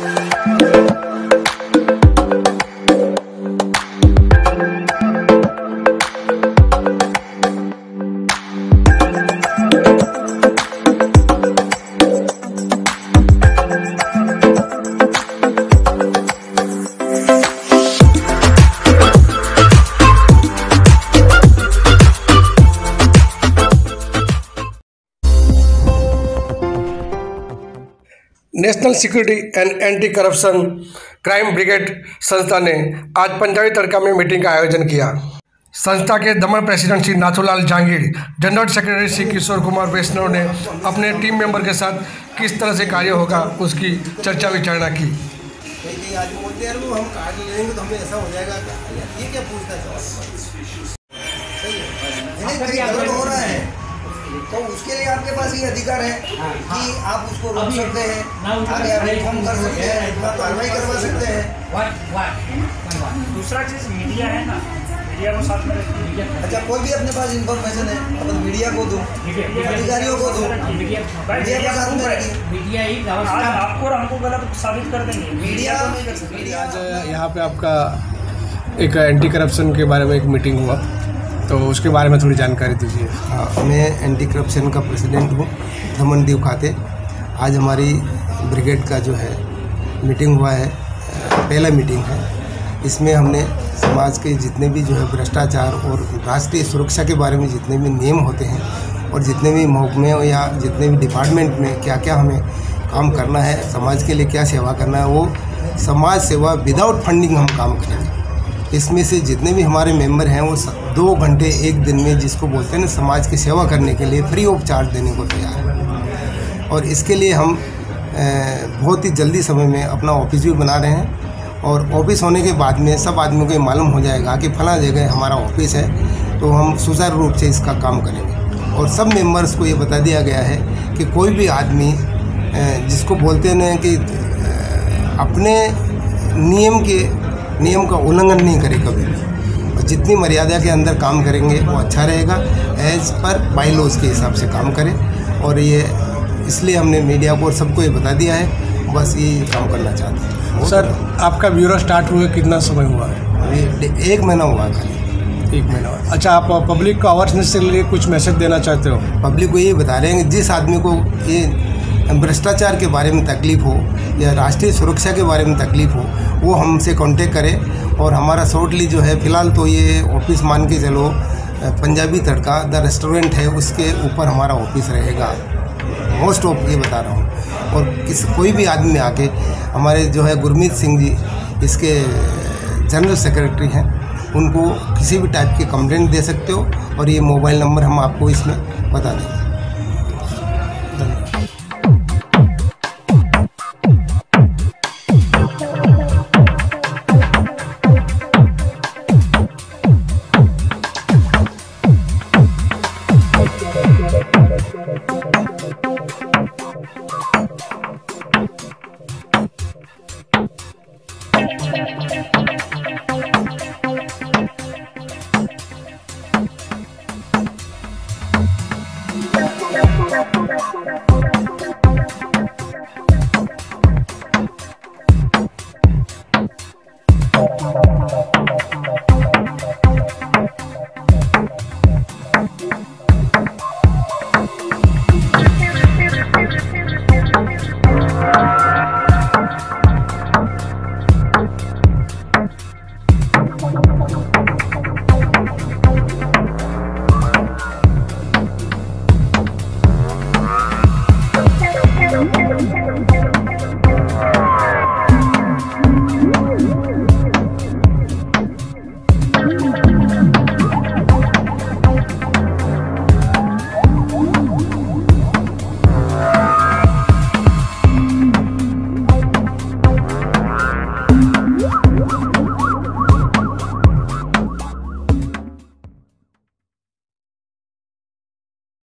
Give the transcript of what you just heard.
Bye. National security and anti corruption crime brigade संस्था ने आज पंजाबी तड़का में मीटिंग का आयोजन किया। संस्था के Daman president Shri Nathulal Jahangir general secretary Shri Kishore Kumar Vaishnav ने अपने टीम मेंबर के साथ किस तरह से कार्य होगा उसकी चर्चा विचारणा की। आज बोलते हैं हम कार्ड लेंगे तो हमें ऐसा हो जाएगा। ये क्या पूछता है? तो उसके लिए आपके पास ये अधिकार है कि आप उसको रोक सकते हैं आगे आप इन्फॉर्म कर सकते हैं कार्रवाई करवा सकते हैं। दूसरा चीज़ मीडिया है ना मीडिया को साथ में अच्छा कोई भी अपने पास इन्फॉर्मेशन है अपन मीडिया को दो अधिकारियों को दो मीडिया को साथ में रखिए। मीडिया ही आपको और हमको गलत साबित कर देंगे। मीडिया को नहीं कर सकते। मीडिया आज यहाँ पे आपका एक एंटी करप्शन के बारे में एक मीटिंग हुआ। तो उसके बारे में थोड़ी जानकारी दीजिए। हाँ मैं एंटी करप्शन का प्रेसिडेंट हूँ धमन देव खाते। आज हमारी ब्रिगेड का जो है मीटिंग हुआ है, पहला मीटिंग है। इसमें हमने समाज के जितने भी जो है भ्रष्टाचार और राष्ट्रीय सुरक्षा के बारे में जितने भी नियम होते हैं और जितने भी महकमे या जितने भी डिपार्टमेंट में क्या क्या हमें काम करना है, समाज के लिए क्या सेवा करना है, वो समाज सेवा विदाउट फंडिंग हम काम करेंगे। इसमें से जितने भी हमारे मेंबर हैं, वो दो घंटे एक दिन में जिसको बोलते हैं ना, समाज की सेवा करने के लिए फ्री ऑफ़ चार्ज देने को तैयार हैं। और इसके लिए हम बहुत ही जल्दी समय में अपना ऑफ़िस भी बना रहे हैं और ऑफ़िस होने के बाद में सब आदमियों को मालूम हो जाएगा कि फला जगह हमारा ऑफ़िस है तो हम सुचारू रूप से इसका काम करेंगे। और सब मेंबर्स को ये बता दिया गया है कि कोई भी आदमी जिसको बोलते हैं कि अपने नियम के नियम का उल्लंघन नहीं करे कभी और जितनी मर्यादा के अंदर काम करेंगे वो अच्छा रहेगा। एज पर बाई लॉज के हिसाब से काम करें। और ये इसलिए हमने मीडिया को और सबको ये बता दिया है बस ये काम करना चाहते हैं। सर आपका ब्यूरो स्टार्ट हुए कितना समय हुआ है? अभी एक महीना हुआ है खाली। एक महीना हुआ। अच्छा आप पब्लिक को अवेयरनेस के लिए कुछ मैसेज देना चाहते हो? पब्लिक को ये बता रहे हैं कि जिस आदमी को ये भ्रष्टाचार के बारे में तकलीफ़ हो या राष्ट्रीय सुरक्षा के बारे में तकलीफ़ हो वो हमसे कांटेक्ट करें और हमारा शॉर्टली जो है, फ़िलहाल तो ये ऑफ़िस मान के चलो पंजाबी तड़का द रेस्टोरेंट है, उसके ऊपर हमारा ऑफ़िस रहेगा। मोस्ट ऑफ़ ये बता रहा हूँ। और किस, कोई भी आदमी आके, हमारे जो है गुरमीत सिंह जी, इसके जनरल सेक्रेटरी हैं, उनको किसी भी टाइप की कंप्लेंट दे सकते हो और ये मोबाइल नंबर हम आपको इसमें बता देंगे। Thank you.